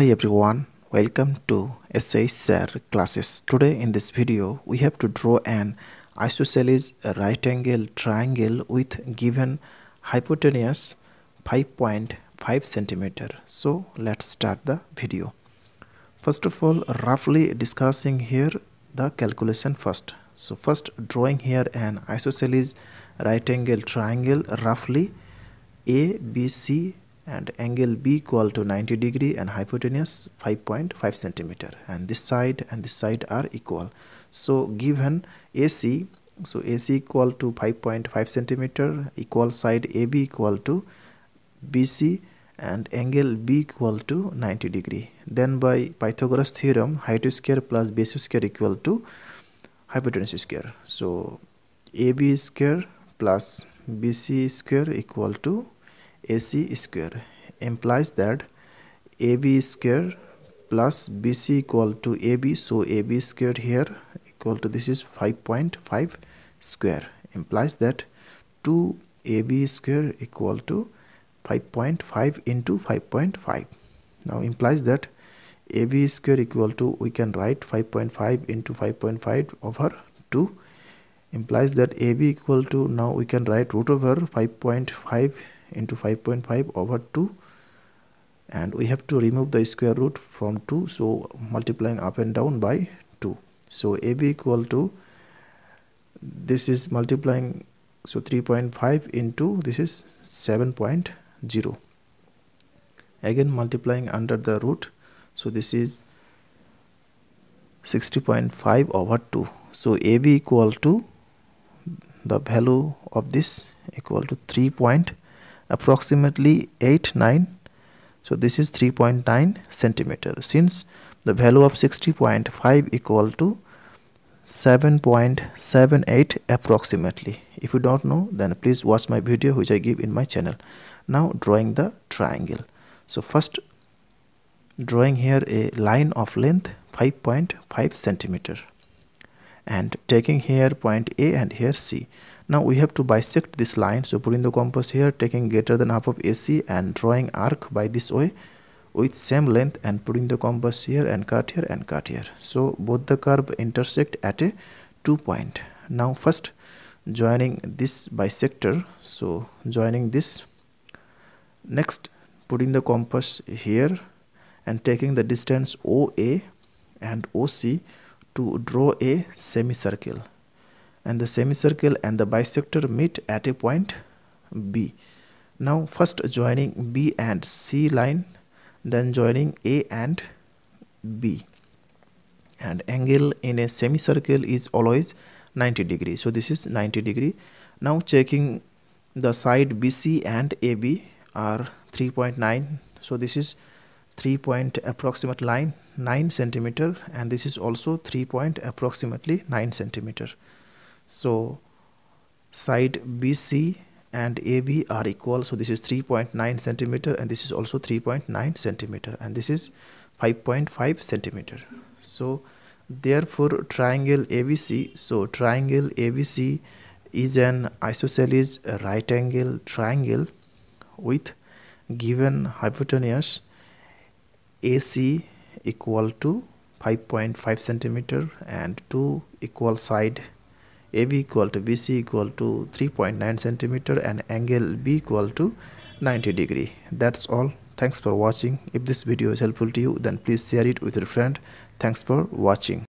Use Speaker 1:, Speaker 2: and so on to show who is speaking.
Speaker 1: Hi everyone, welcome to SH Sir classes. Today in this video, we have to draw an isosceles right angle triangle with given hypotenuse 5.5 centimeter. So let's start the video. First of all, roughly discussing here the calculation first. So first drawing here an isosceles right angle triangle roughly ABC and angle B equal to 90 degree and hypotenuse 5.5 centimeter. And this side and this side are equal. So given AC so AC equal to 5.5 centimeter equal side AB equal to BC and angle B equal to 90 degree. Then by Pythagoras theorem height square plus base square equal to hypotenuse square. So AB square plus BC square equal to AC square implies that AB square plus BC equal to AB so AB square here equal to this is 5.5 square. Implies that 2 AB square equal to 5.5 into 5.5 now implies that AB square equal to we can write 5.5 into 5.5 over 2 implies that AB equal to now we can write root over 5.5 into 5.5 over 2 and we have to remove the square root from 2 so multiplying up and down by 2 so AB equal to this is multiplying so 3.5 into this is 7.0 again multiplying under the root so this is 60.5 over 2 so AB equal to the value of this equal to 3 point approximately 8 9 so this is 3.9 centimeter. Since the value of 60.5 equal to 7.78 approximately. If you don't know then please watch my video which I give in my channel. Now drawing the triangle. So first drawing here a line of length 5.5 centimeter and taking here point A and here C. Now we have to bisect this line. So putting the compass here, taking greater than half of AC and drawing arc by this way with same length and putting the compass here and cut here and cut here. So both the curve intersect at a two point. Now first joining this bisector. So joining this. Next putting the compass here and taking the distance OA and OC to draw a semicircle. And the semicircle and the bisector meet at a point B. Now first joining B and C line then joining A and B. And angle in a semicircle is always 90 degree. So this is 90 degree. Now checking the side BC and AB are 3.9 so this is 3 point approximate line 9 centimeter and this is also 3 point approximately 9 centimeter. So side BC and AB are equal. So this is 3.9 centimeter and this is also 3.9 centimeter and this is 5.5 centimeter. So therefore triangle ABC so triangle ABC is an isosceles right angle triangle with given hypotenuse AC equal to 5.5 centimeter and two equal side AB equal to BC equal to 3.9 centimeter and angle B equal to 90 degree. That's all. Thanks for watching. If this video is helpful to you then please share it with your friend. Thanks for watching.